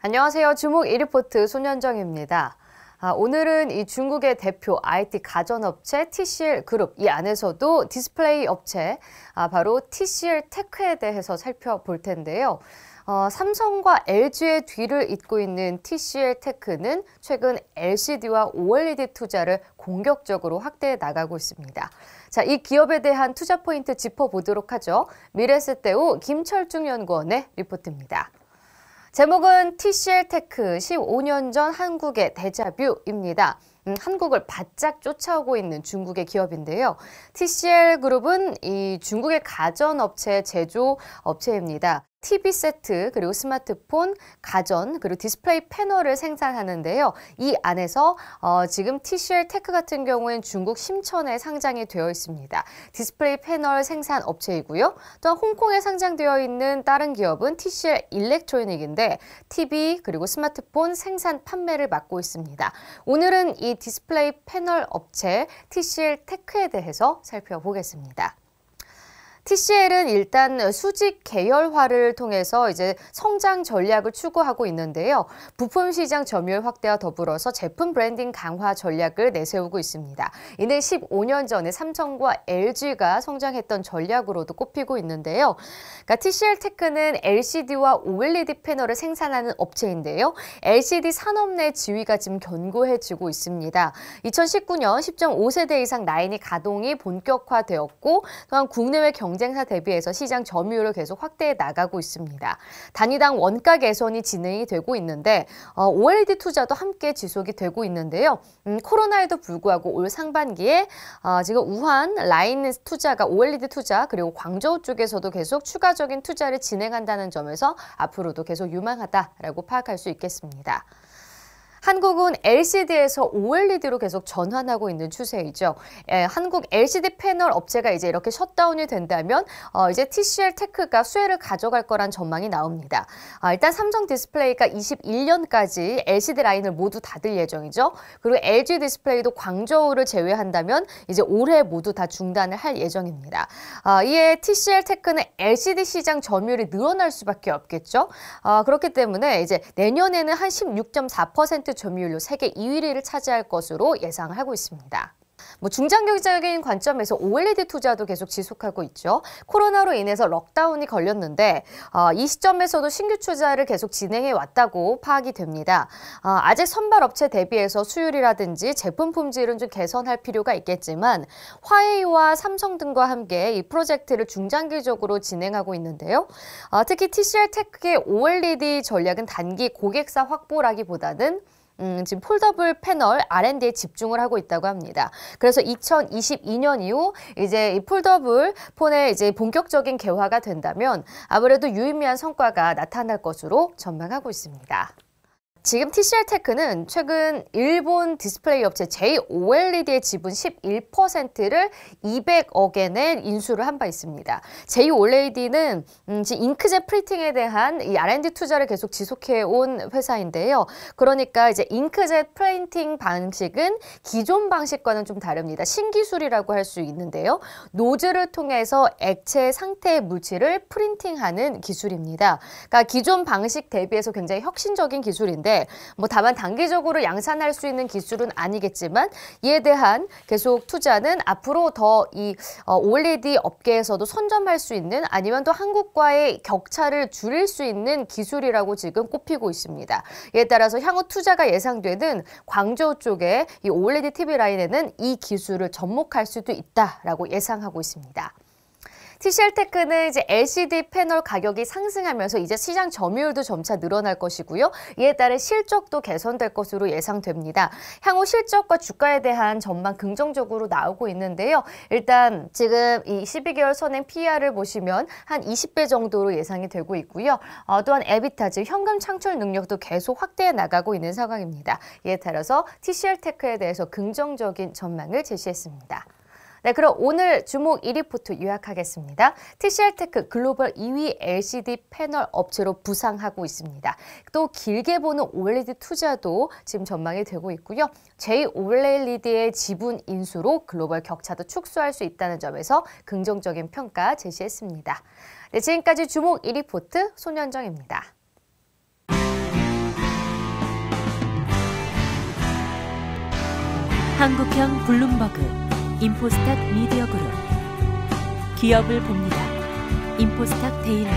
안녕하세요. 주목 이 리포트 손현정입니다. 아, 오늘은 이 중국의 대표 IT 가전업체 TCL 그룹 이 안에서도 디스플레이 업체 아, 바로 TCL 테크에 대해서 살펴볼 텐데요. 어, 삼성과 LG의 뒤를 잇고 있는 TCL 테크는 최근 LCD와 OLED 투자를 공격적으로 확대해 나가고 있습니다. 자, 이 기업에 대한 투자 포인트 짚어보도록 하죠. 미래에셋대우 김철중 연구원의 리포트입니다. 제목은 TCL 테크 15년 전 한국의 데자뷰입니다. 음, 한국을 바짝 쫓아오고 있는 중국의 기업인데요. TCL 그룹은 이 중국의 가전업체 제조 업체입니다. TV 세트, 그리고 스마트폰, 가전, 그리고 디스플레이 패널을 생산하는데요. 이 안에서 어, 지금 TCL 테크 같은 경우엔 중국 심천에 상장이 되어 있습니다. 디스플레이 패널 생산 업체이고요. 또 홍콩에 상장되어 있는 다른 기업은 TCL 일렉트로닉인데 TV 그리고 스마트폰 생산 판매를 맡고 있습니다. 오늘은 이 디스플레이 패널 업체 TCL 테크에 대해서 살펴보겠습니다. TCL은 일단 수직 계열화를 통해서 이제 성장 전략을 추구하고 있는데요. 부품 시장 점유율 확대와 더불어서 제품 브랜딩 강화 전략을 내세우고 있습니다. 이는 15년 전에 삼성과 LG가 성장했던 전략으로도 꼽히고 있는데요. 그러니까 TCL 테크는 LCD와 OLED 패널을 생산하는 업체인데요. LCD 산업 내 지위가 지금 견고해지고 있습니다. 2019년 10.5세대 이상 라인이 가동이 본격화되었고 또한 국내외 경 경쟁사 대비해서 시장 점유율을 계속 확대해 나가고 있습니다. 단위당 원가 개선이 진행이 되고 있는데 어, OLED 투자도 함께 지속이 되고 있는데요. 음, 코로나에도 불구하고 올 상반기에 어, 지금 우한 라인 투자가 OLED 투자 그리고 광저우 쪽에서도 계속 추가적인 투자를 진행한다는 점에서 앞으로도 계속 유망하다라고 파악할 수 있겠습니다. 한국은 LCD에서 OLED로 계속 전환하고 있는 추세이죠. 예, 한국 LCD 패널 업체가 이제 이렇게 셧다운이 된다면 어, 이제 TCL 테크가 수혜를 가져갈 거란 전망이 나옵니다. 아, 일단 삼성 디스플레이가 21년까지 LCD 라인을 모두 닫을 예정이죠. 그리고 LG 디스플레이도 광저우를 제외한다면 이제 올해 모두 다 중단을 할 예정입니다. 아, 이에 TCL 테크는 LCD 시장 점유율이 늘어날 수밖에 없겠죠. 아, 그렇기 때문에 이제 내년에는 한 16.4% 점유율로 세계 2위를 차지할 것으로 예상하고 있습니다. 뭐 중장기적인 관점에서 OLED 투자도 계속 지속하고 있죠. 코로나로 인해서 lockdown이 걸렸는데 어, 이 시점에서도 신규 투자를 계속 진행해 왔다고 파악이 됩니다. 어, 아직 선발 업체 대비해서 수율이라든지 제품 품질은 좀 개선할 필요가 있겠지만 화웨이와 삼성 등과 함께 이 프로젝트를 중장기적으로 진행하고 있는데요. 어, 특히 TCL 테크의 OLED 전략은 단기 고객사 확보라기보다는 음, 지금 foldable 패널 R&D에 집중을 하고 있다고 합니다. 그래서 2022년 이후 이제 이 foldable 폰의 이제 본격적인 개화가 된다면 아무래도 유의미한 성과가 나타날 것으로 전망하고 있습니다. 지금 TCL 테크는 최근 일본 디스플레이 업체 JOLED의 지분 11%를 200억엔에 인수를 한 바 있습니다. JOLED는 음, 잉크젯 프린팅에 대한 이 R&D 투자를 계속 지속해 온 회사인데요. 그러니까 이제 잉크젯 프린팅 방식은 기존 방식과는 좀 다릅니다. 신기술이라고 할 수 있는데요. 노즐을 통해서 액체 상태의 물질을 프린팅하는 기술입니다. 그러니까 기존 방식 대비해서 굉장히 혁신적인 기술인데 뭐 다만 단기적으로 양산할 수 있는 기술은 아니겠지만 이에 대한 계속 투자는 앞으로 더이 어, OLED 업계에서도 선점할 수 있는 아니면 또 한국과의 격차를 줄일 수 있는 기술이라고 지금 꼽히고 있습니다. 이에 따라서 향후 투자가 예상되는 광저우 쪽에 이 OLED TV 라인에는 이 기술을 접목할 수도 있다라고 예상하고 있습니다. TCL 테크는 이제 LCD 패널 가격이 상승하면서 이제 시장 점유율도 점차 늘어날 것이고요. 이에 따른 실적도 개선될 것으로 예상됩니다. 향후 실적과 주가에 대한 전망 긍정적으로 나오고 있는데요. 일단 지금 이 12개월 선행 PER을 보시면 한 20배 정도로 예상이 되고 있고요. 어, 또한 에비타 즉 현금 창출 능력도 계속 확대해 나가고 있는 상황입니다. 이에 따라서 TCL 테크에 대해서 긍정적인 전망을 제시했습니다. 네, 그럼 오늘 주목 이 리포트 요약하겠습니다. TCL테크 글로벌 2위 LCD 패널 업체로 부상하고 있습니다. 또 길게 보는 OLED 투자도 지금 전망이 되고 있고요. JOLED의 지분 인수로 글로벌 격차도 축소할 수 있다는 점에서 긍정적인 평가 제시했습니다. 네, 지금까지 주목 이 리포트 손현정입니다. 한국형 블룸버그 인포스탁 미디어 그룹 기업을 봅니다. 인포스탁 데일리